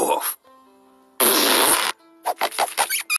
know.